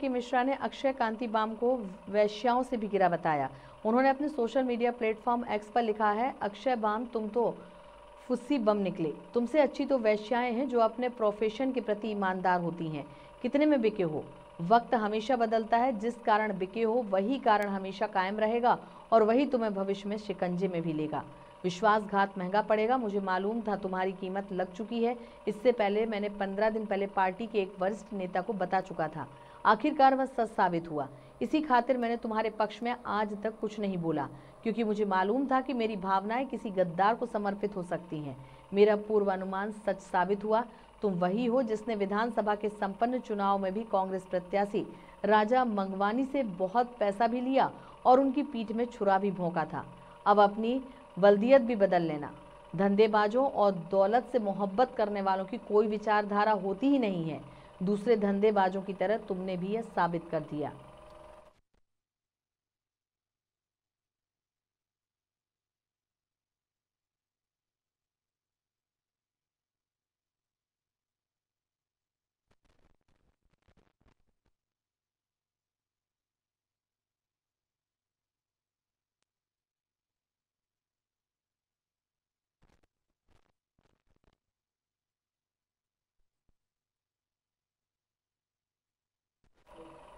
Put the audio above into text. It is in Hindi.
कि मिश्रा ने अक्षय कांति बाम को वैश्याओं से भी गिरा बताया। उन्होंने अपने सोशल मीडिया प्लेटफॉर्म एक्स पर लिखा है, अक्षय बाम, तुम तो फुस्सी बम निकले। तुमसे अच्छी तो वैश्याएँ हैं जो अपने प्रोफेशन के प्रति ईमानदार होती हैं। कितने में बिके हो? वक्त हमेशा बदलता है। जिस कारण बिके हो, वही कारण हमेशा कायम रहेगा और वही तुम्हें भविष्य में शिकंजे में भी लेगा। विश्वासघात महँगा पड़ेगा। मुझे मालूम था तुम्हारी कीमत लग चुकी है। इससे पहले मैंने पंद्रह दिन पहले पार्टी के एक वरिष्ठ नेता को बता चुका था। आखिरकार वह सच साबित हुआ। इसी खातिर मैंने तुम्हारे पक्ष में आज तक कुछ नहीं बोला, क्योंकि मुझे मालूम था कि मेरी भावनाएँ किसी गद्दार को समर्पित हो सकती हैं। मेरा पूर्वानुमान सच साबित हुआ। तुम वही हो जिसने विधानसभा के संपन्न चुनाव में भी कांग्रेस प्रत्याशी राजा मंगवानी से बहुत पैसा भी लिया और उनकी पीठ में छुरा भी भोंका था। अब अपनी वल्दियत भी बदल लेना। धंधेबाजों और दौलत से मोहब्बत करने वालों की कोई विचारधारा होती ही नहीं है। दूसरे धंधेबाजों की तरह तुमने भी यह साबित कर दिया।